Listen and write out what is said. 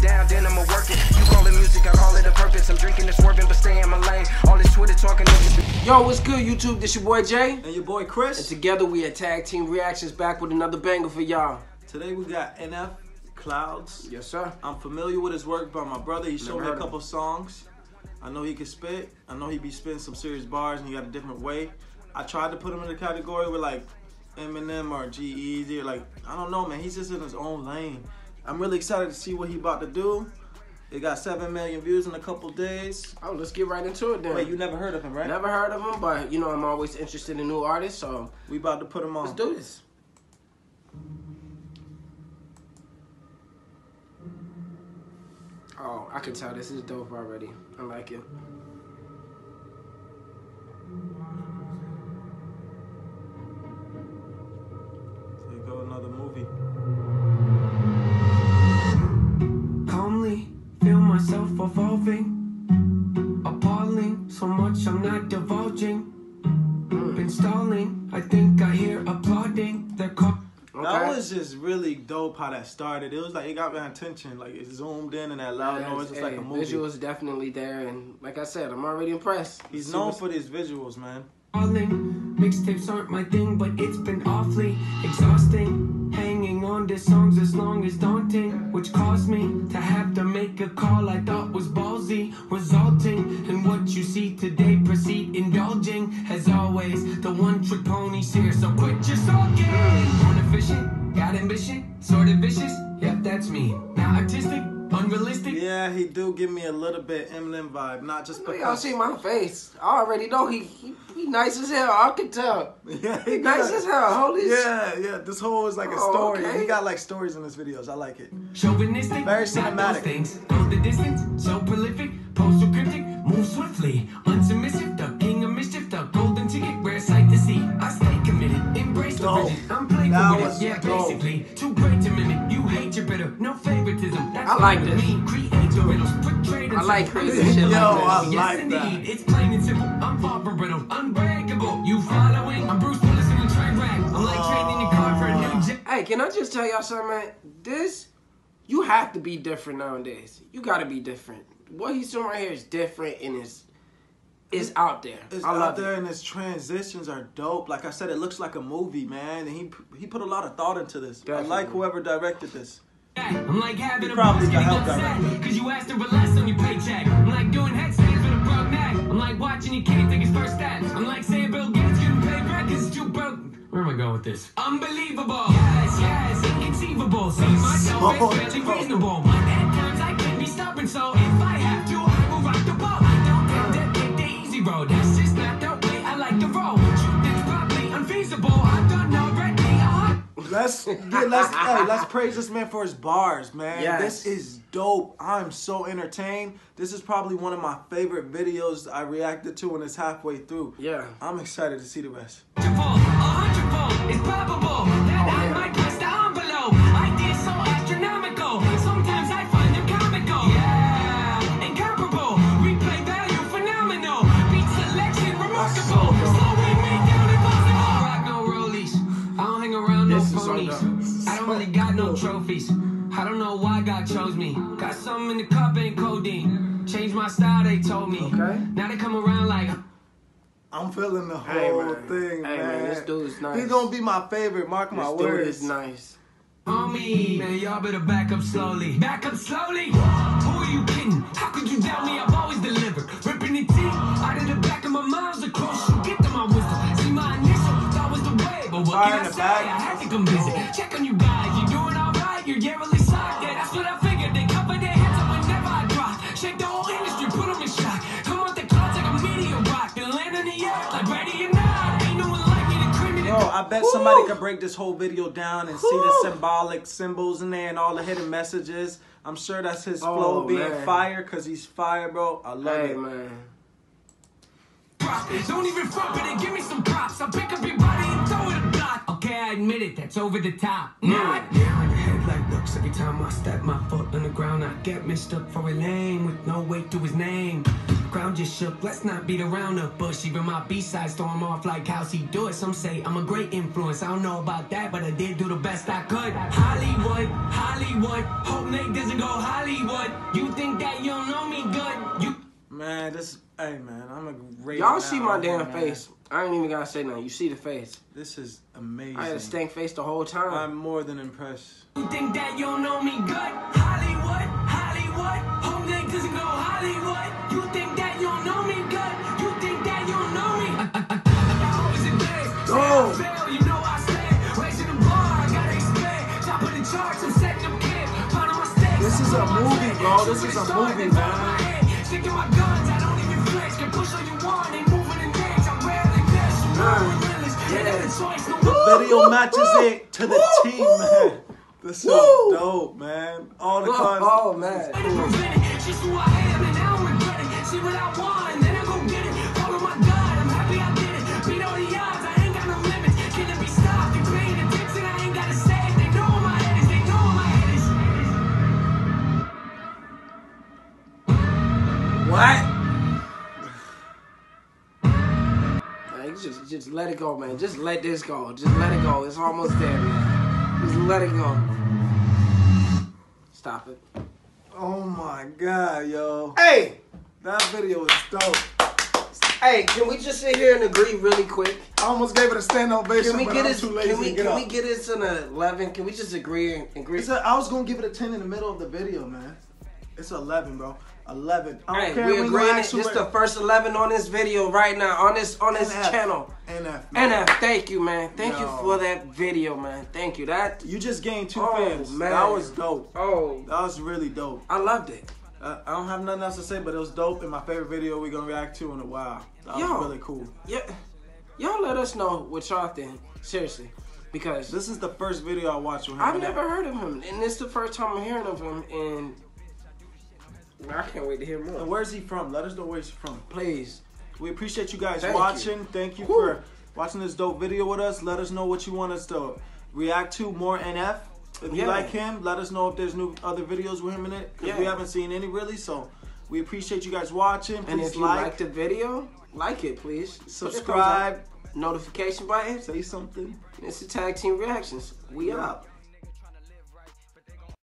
it down, then I'ma work it. You call it music, I call it a purpose. I'm drinking and swerving, but stay in my lane. All this Twitter talking, niggas. Yo, what's good, YouTube? This your boy Jay. And your boy Chris. And together we at Tag Team Reactions back with another banger for y'all. Today we got NF Clouds. Yes, sir. I'm familiar with his work by my brother. He Never showed me a of couple songs. I know he can spit. I know he be spitting some serious bars and he got a different way. I tried to put him in the category with like Eminem or G-Eazy or like I don't know, man. He's just in his own lane. I'm really excited to see what he about to do. It got seven million views in a couple days. Oh, let's get right into it then. Wait, you never heard of him, right? Never heard of him, but you know I'm always interested in new artists, so We about to put him on. let's do this. Oh, I can tell this is dope already. I like it. Applauding. They're call- That was just really dope how that started. It was like it got my attention. Like it zoomed in and that loud Yes, noise. It's like a movie. Visuals definitely there, and like I said, I'm already impressed. He's Super- known for these visuals, man. calling. Mixtapes aren't my thing, but it's been awfully exhausting. Hanging on to songs as long as daunting, which caused me to have to make a call I thought was ballsy, resulting one trick pony's here, so quit your sulking. Born efficient, got ambition, sort of vicious. Yep, that's me. Not artistic, unrealistic. Yeah, he do give me a little bit Eminem vibe, not just Y'all see my face. I already know he, he he nice as hell. I can tell. Yeah, He nice as hell. Holy shit. Yeah, yeah. This whole is like a Oh, story. okay. He got like stories in his videos. I like it. Chauvinistic, Very cinematic. those things. Go the distance, so prolific, postal cryptic, move swiftly, unsubmissive, embrace the Dope. vision. I'm That with it, yeah, dope. basically. Too great to mimic, you hate your bitter, no favoritism. That's I like this. Me. Create your riddles, portrayed I like crazy shit like Yo, this. I Yes, like indeed, that. it's plain and simple. I'm far from brittle, unbreakable. You following? I'm Bruce Willis in a train wreck. I'm like oh. trading your car for a new jet. Hey, can I just tell y'all something, man? This, you have to be different nowadays. You gotta be different. What he's doing right here is different and is is out there. It's I out there it. and his transitions are dope. Like I said, it looks like a movie, man. And he he put a lot of thought into this. I like whoever directed this. I'm like having You a probably boss got getting help upset. Cause you asked to relax on your paycheck I'm like doing headstands with a broke neck I'm like watching your kid take his first steps I'm like saying Bill Gates couldn't pay rent cause it's too broke Where am I going with this? Unbelievable Yes, yes, inconceivable See myself So is fairly dope. reasonable Let's yeah, let's hey, let's praise this man for his bars, man. Yes. This is dope. I'm so entertained. This is probably one of my favorite videos I reacted to when it's halfway through. Yeah. I'm excited to see the rest. hundredfold, a why God chose me. Got something in the cup, ain't codeine. Changed my style, they told me. Okay. Now they come around like. I'm feeling the Hey, whole man. thing, Hey, man. man, this dude's nice. He's gonna be my favorite. Mark my This dude is nice. Homie, man, y'all better back up slowly. Back up slowly? Who are you kidding? How could you doubt me? I've always delivered. Ripping the teeth out of the back of my miles across. You get to my wisdom. See my initial, that was the way. But what Fire can in I say? back. I had to come visit. Check on you guys. You're doing alright? You're yearly socked. Yeah, I bet somebody could break this whole video down and see the symbolic symbols in there and all the hidden messages. I'm sure that's his oh, flow Oh, being man. fire because he's fire, bro. I love Hey it. man. Don't even front, but then give me some props. I'll pick up your body and throw it a block. Okay, I admit it, that's over the top. Not. Like looks every time I step my foot on the ground. I get mistook for a lame with no weight to his name. Ground just shook, let's not beat around the bush. Even my B-sides throw him off like how's he do it. Some say I'm a great influence, I don't know about that, but I did do the best I could. Hollywood, Hollywood, hope Nate doesn't go Hollywood. You think that you don't know me good? You Man, this hey man, I'm a great. Y'all see my damn face. I ain't even gotta say nothing. You see the face. This is amazing. I had a stank face the whole time. I'm more than impressed. You think that you don't know me good? Hollywood, Hollywood, home Nate doesn't go Hollywood. You think that you don't know me good? You think that you don't know me? Go. You know I stand. Raising the bar, I gotta expand. Top of the charts, I'm setting up camp. Pounding my stacks. This is a movie, bro. This is a movie, man. Video matches it to the team, man. This is Woo. dope, man. All the oh, cars. oh, man. Just, just let it go, man. Just let this go. Just let it go. It's almost there, man. Just let it go. Stop it. Oh my god, yo. Hey, That video is dope. hey, can we just sit here and agree really quick? I almost gave it a stand ovation, Can we but get I'm this? too lazy Can we to get can up. we get this in a eleven? Can we just agree and agree? It's a, I was gonna give it a 10 in the middle of the video, man. It's 11, bro. 11. I don't Hey, we when you agreeing. This who the first eleven on this video right now on this on this NF. channel. NF, man. NF, thank you, man. Thank you for that video, man. Thank you. That You just gained two Oh, fans. man. That was dope. oh, That was really dope. I loved it. Uh, I don't have nothing else to say, but it was dope and my favorite video we're gonna react to in a while. That was really cool. Yeah, y'all let us know what y'all think. Seriously, because This is the first video I watched with him. I've never heard of him, and this is the first time I'm hearing of him. And I can't wait to hear more. And where's he from? Let us know where he's from. Please, We appreciate you guys Thank you. watching. Thank you Woo. for watching this dope video with us. Let us know what you want us to react to. More NF. If you like him, let us know if there's new other videos with him in it. Because we haven't seen any really. So we appreciate you guys watching. Please and if you like, like the video, like it, please. A subscribe, notification button. say something. It's the tag team reactions. We Yeah. out.